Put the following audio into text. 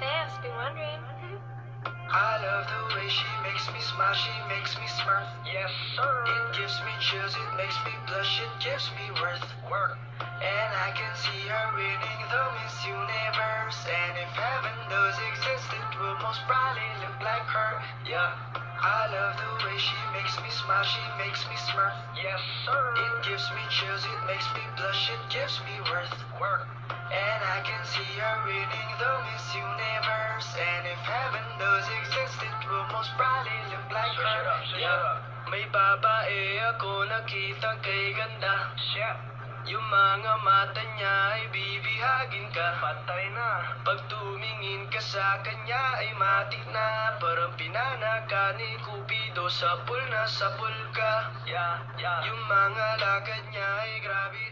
fans been wondering. Mm-hmm. I love the way she makes me smile, she makes me smirk. Yes, sir. It gives me chills, it makes me blush, it gives me worth. Work. And I can see her winning the Miss Universe. And if heaven does exist, it will most probably look like her. Yeah. I love the way she makes me smile, she makes me smirk. Yes, sir. It gives me chills, it makes me blush, it gives me worth. Work. And I can see her winning the Miss Universe. And if heaven does exist, it will most probably look like her. switch it Yeah. up. May babae ako nakita kay ganda. Shit. Yung mga mata niya ay bibihagin ka. Patay na. Pag tumingin ka sa kanya ay matik na Parang pinanaka ni Cupido Sapul na sapul ka Yeah, yeah. Yung mga lakad niya ay grabe